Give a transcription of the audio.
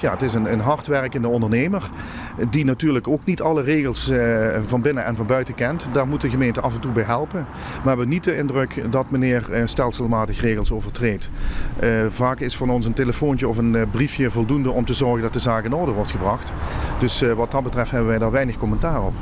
Ja, het is een, een hardwerkende ondernemer die natuurlijk ook niet alle regels eh, van binnen en van buiten kent. Daar moet de gemeente af en toe bij helpen. Maar we hebben niet de indruk dat meneer eh, stelselmatig regels overtreedt. Eh, vaak is van ons een telefoontje of een briefje voldoende om te zorgen dat de zaak in orde wordt gebracht. Dus wat dat betreft hebben wij daar weinig commentaar op.